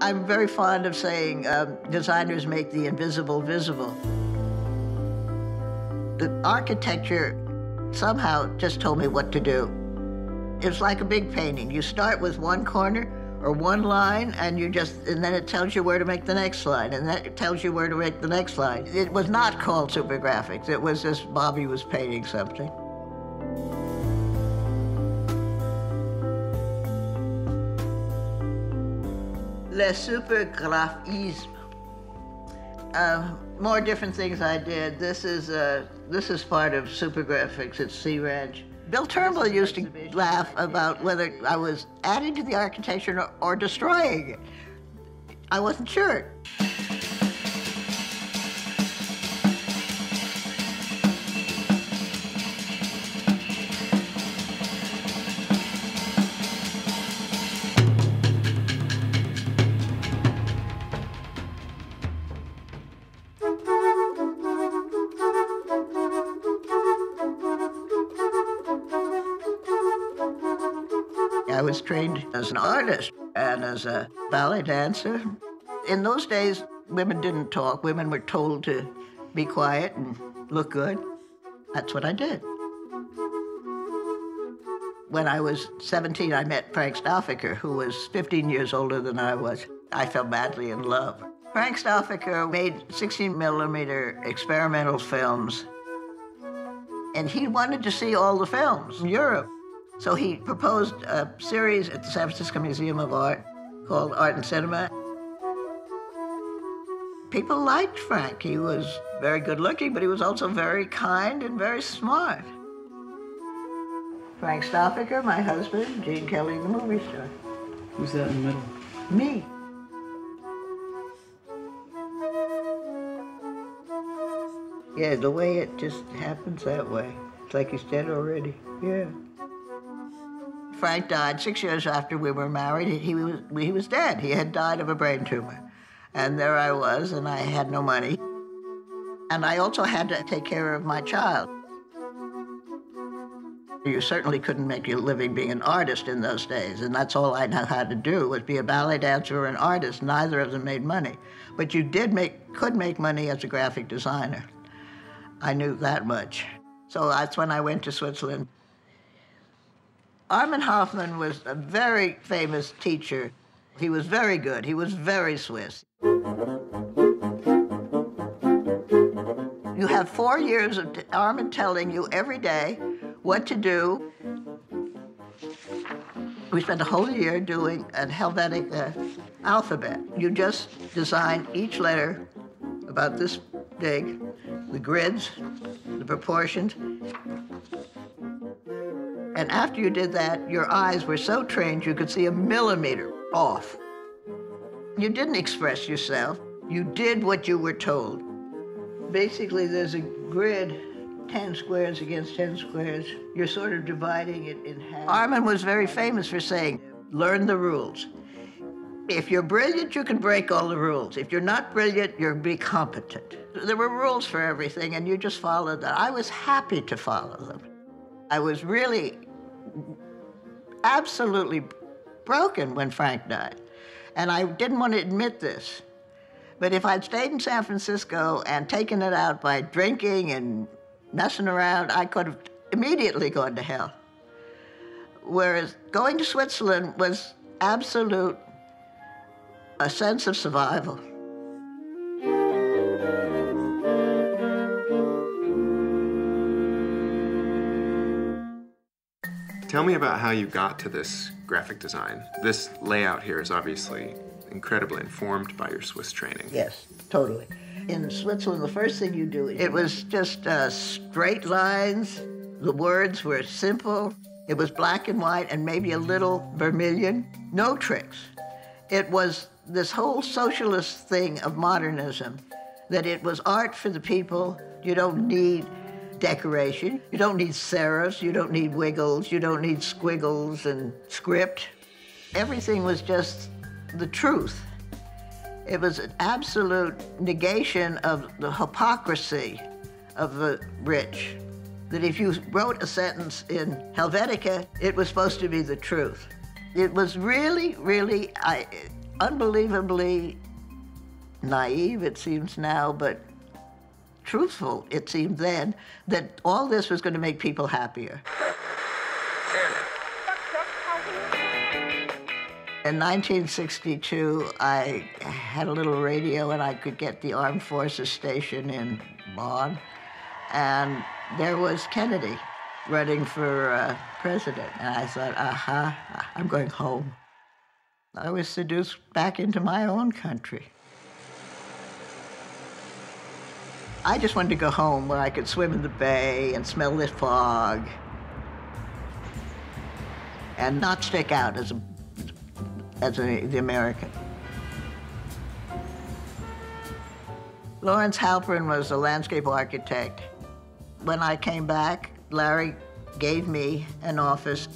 I'm very fond of saying um, designers make the invisible visible. The architecture somehow just told me what to do. It's like a big painting. You start with one corner or one line, and you just, and then it tells you where to make the next line, and that tells you where to make the next line. It was not called super graphics. It was just Bobbie was painting something. Le supergraphisme. Uh, more different things I did. This is uh, this is part of Supergraphics at Sea Ranch. Bill Turnbull used to laugh about whether I was adding to the architecture or, or destroying it. I wasn't sure. Trained as an artist and as a ballet dancer. In those days, women didn't talk. Women were told to be quiet and look good. That's what I did. When I was 17, I met Frank Stauffacher, who was 15 years older than I was. I fell madly in love. Frank Stauffacher made 16 millimeter experimental films, and he wanted to see all the films in Europe. So he proposed a series at the San Francisco Museum of Art called Art and Cinema. People liked Frank. He was very good looking, but he was also very kind and very smart. Frank Stauffacher, my husband, Gene Kelly, the movie star. Who's that in the middle? Me. Yeah, the way it just happens that way. It's like he's dead already. Yeah. Frank died six years after we were married. He was, he was dead. He had died of a brain tumor. And there I was, and I had no money. And I also had to take care of my child. You certainly couldn't make your living being an artist in those days, and that's all I knew how to do was be a ballet dancer or an artist. Neither of them made money, but you did make could make money as a graphic designer. I knew that much. So that's when I went to Switzerland. Armin Hofmann was a very famous teacher. He was very good. He was very Swiss. You have four years of Armin telling you every day what to do. We spent a whole year doing a Helvetic uh, alphabet. You just design each letter about this big, the grids, the proportions. And after you did that, your eyes were so trained you could see a millimeter off. You didn't express yourself. You did what you were told. Basically, there's a grid 10 squares against 10 squares. You're sort of dividing it in half. Armin was very famous for saying, learn the rules. If you're brilliant, you can break all the rules. If you're not brilliant, you're be competent. There were rules for everything, and you just followed that. I was happy to follow them. I was really absolutely broken when Frank died. And I didn't want to admit this. But if I'd stayed in San Francisco and taken it out by drinking and messing around, I could have immediately gone to hell. Whereas going to Switzerland was absolute a sense of survival. Tell me about how you got to this graphic design. This layout here is obviously incredibly informed by your Swiss training. Yes, totally. In Switzerland, the first thing you do, it was just uh, straight lines. The words were simple. It was black and white and maybe a little vermilion. No tricks. It was this whole socialist thing of modernism, that it was art for the people. You don't need decoration. You don't need serifs. You don't need wiggles. You don't need squiggles and script. Everything was just the truth. It was an absolute negation of the hypocrisy of the rich. That if you wrote a sentence in Helvetica, it was supposed to be the truth. It was really, really, I, unbelievably naive, it seems now, but truthful, it seemed then, that all this was going to make people happier. In 1962, I had a little radio and I could get the Armed Forces station in Bonn. And there was Kennedy running for uh, president. And I thought, aha, I'm going home. I was seduced back into my own country. I just wanted to go home where I could swim in the bay and smell the fog and not stick out as a as a, the American. Lawrence Halprin was a landscape architect. When I came back, Larry gave me an office.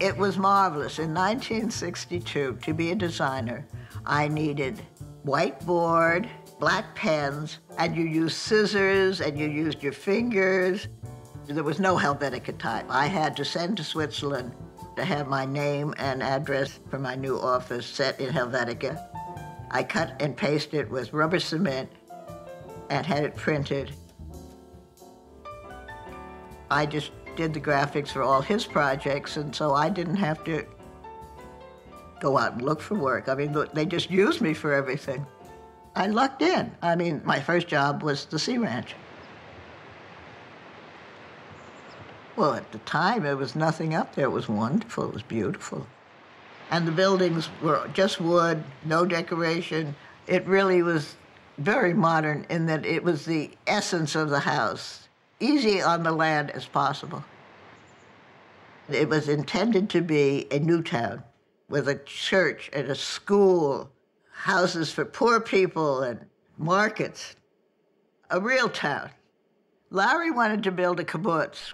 It was marvelous. In 1962, to be a designer, I needed whiteboard, black pens, and you used scissors and you used your fingers. There was no Helvetica type. I had to send to Switzerland to have my name and address for my new office set in Helvetica. I cut and pasted it with rubber cement and had it printed. I just did the graphics for all his projects, and so I didn't have to go out and look for work. I mean, they just used me for everything. I lucked in. I mean, my first job was the Sea Ranch. Well, at the time, there was nothing up there. It was wonderful. It was beautiful. And the buildings were just wood, no decoration. It really was very modern in that it was the essence of the house, easy on the land as possible. It was intended to be a new town with a church and a school, houses for poor people, and markets. A real town. Larry wanted to build a kibbutz.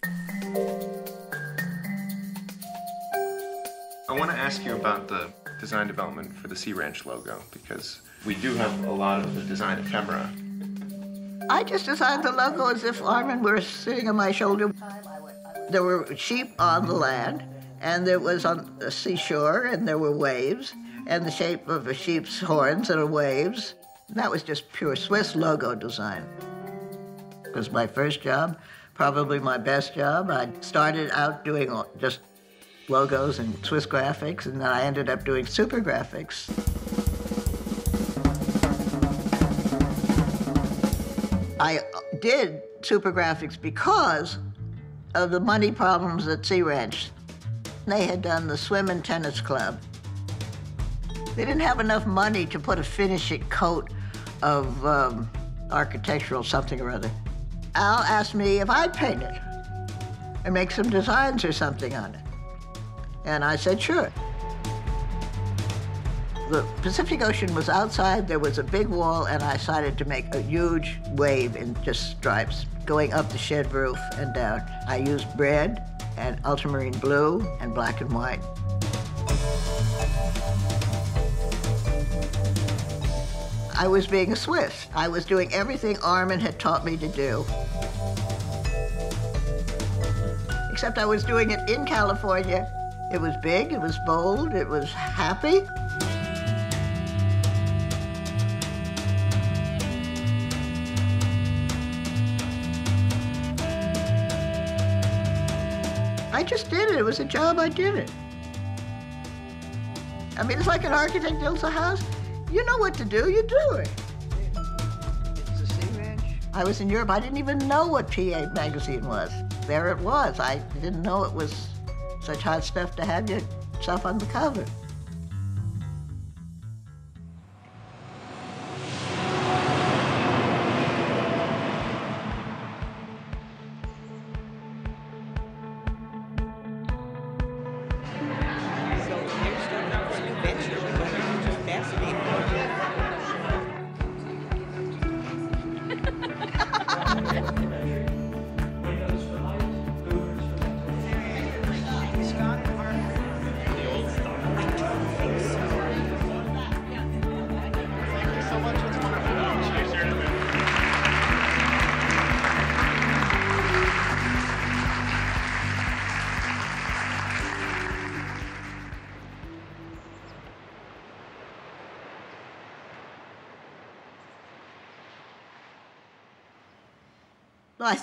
I want to ask you about the design development for the Sea Ranch logo because we do have a lot of the design ephemera. I just designed the logo as if Armin were sitting on my shoulder. There were sheep on the land, and it was on the seashore, and there were waves, and the shape of a sheep's horns and waves. That was just pure Swiss logo design. It was my first job probably my best job. I started out doing just logos and Swiss graphics, and then I ended up doing super graphics. I did super graphics because of the money problems at Sea Ranch. They had done the swim and tennis club. They didn't have enough money to put a finishing coat of um, architectural something or other. Al asked me if I'd paint it and make some designs or something on it. And I said, sure. The Pacific Ocean was outside, there was a big wall, and I decided to make a huge wave in just stripes going up the shed roof and down. I used red and ultramarine blue and black and white. I was being a Swiss. I was doing everything Armin had taught me to do. Except I was doing it in California. It was big, it was bold, it was happy. I just did it. It was a job, I did it. I mean, it's like an architect builds a house. You know what to do, you do it. It's a sea ranch. I was in Europe. I didn't even know what PA magazine was. There it was. I didn't know it was such hot stuff to have yourself on the cover.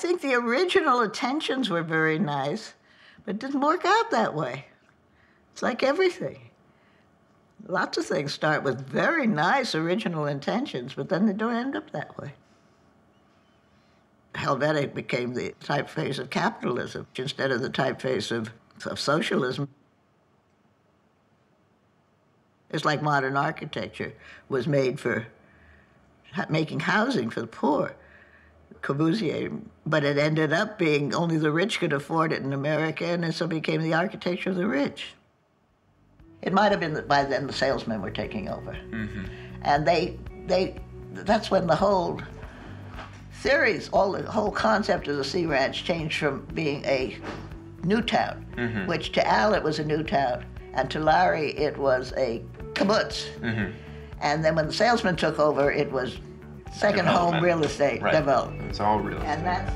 Think the original intentions were very nice, but it didn't work out that way. It's like everything. Lots of things start with very nice original intentions, but then they don't end up that way. Helvetic became the typeface of capitalism instead of the typeface of, of socialism. It's like modern architecture was made for making housing for the poor. Corbusier, but it ended up being only the rich could afford it in America, and so it became the architecture of the rich. It might have been that by then the salesmen were taking over, mm-hmm. and they they that's when the whole theories, all the whole concept of the Sea Ranch changed from being a new town, mm-hmm. which to Al it was a new town, and to Larry it was a kibbutz. Mm-hmm. And then when the salesman took over, it was second home real estate right. development. It's all real estate. And that's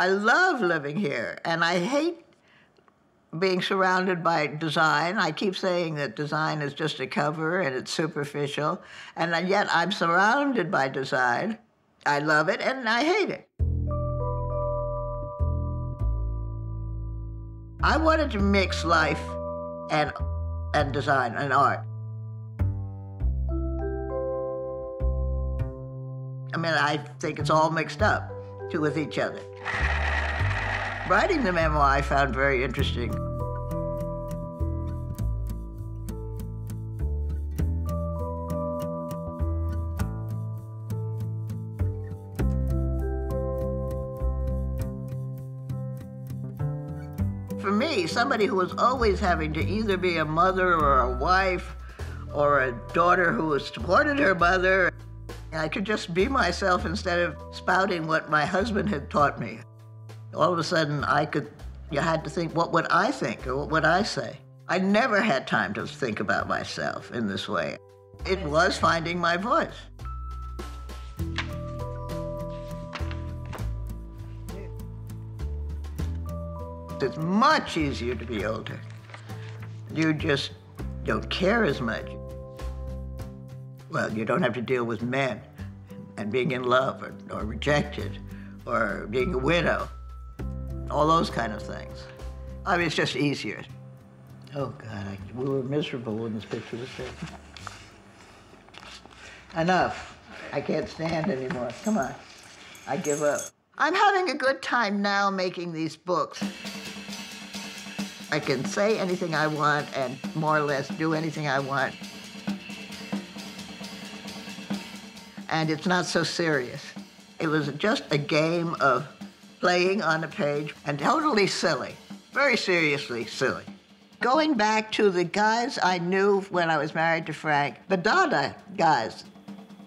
I love living here, and I hate being surrounded by design. I keep saying that design is just a cover and it's superficial, and yet I'm surrounded by design. I love it and I hate it. I wanted to mix life and, and design and art. I mean, I think it's all mixed up with each other. Writing the memoir I found very interesting. For me, somebody who was always having to either be a mother or a wife or a daughter who supported her mother I could just be myself instead of spouting what my husband had taught me. All of a sudden, I could, you had to think, what would I think or what would I say? I never had time to think about myself in this way. It was finding my voice. It's much easier to be older. You just don't care as much. Well, you don't have to deal with men and being in love or, or rejected or being a widow, all those kind of things. I mean, it's just easier. Oh, God, I, we were miserable when this picture was taken. Enough. I can't stand anymore. Come on. I give up. I'm having a good time now making these books. I can say anything I want and more or less do anything I want. and it's not so serious. It was just a game of playing on a page and totally silly, very seriously silly. Going back to the guys I knew when I was married to Frank, the Dada guys,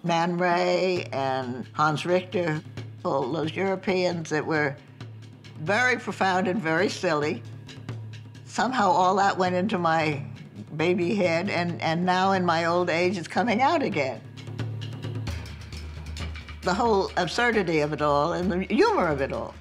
Man Ray and Hans Richter, all those Europeans that were very profound and very silly. Somehow all that went into my baby head, and, and now in my old age, it's coming out again the whole absurdity of it all and the humor of it all.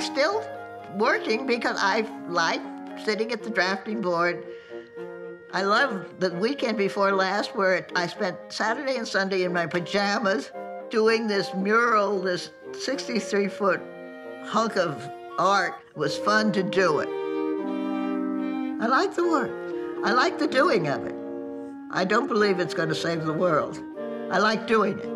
I'm still working because I like sitting at the drafting board. I love the weekend before last where I spent Saturday and Sunday in my pajamas doing this mural, this 63 foot hunk of art. It was fun to do it. I like the work. I like the doing of it. I don't believe it's going to save the world. I like doing it.